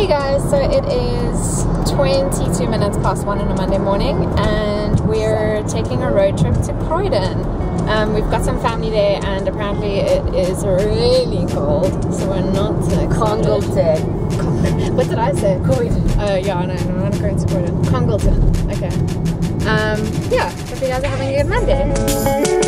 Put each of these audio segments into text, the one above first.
Hey guys, so it is 22 minutes past one on a Monday morning and we're taking a road trip to Croydon. Um, we've got some family there and apparently it is really cold, so we're not uh, Congleton. What did I say? Croydon. Oh yeah, no, no, I'm not going to Croydon. Congleton. Okay. Um, yeah, hope you guys are having a good Monday.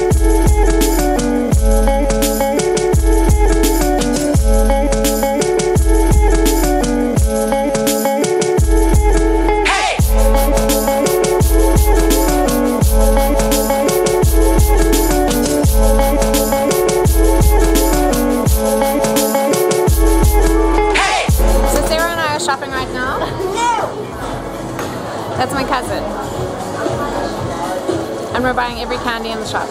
That's my cousin. And we're buying every candy in the shop.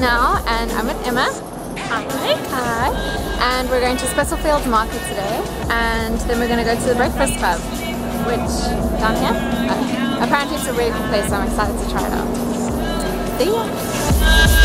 Now and I'm with Emma. Hi. Hi. And we're going to Spitalfields Market today and then we're going to go to the Breakfast Club, which, down here? Oh, apparently it's a really cool place so I'm excited to try it out. See ya.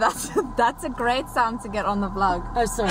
that's that's a great sound to get on the vlog. Oh, sorry.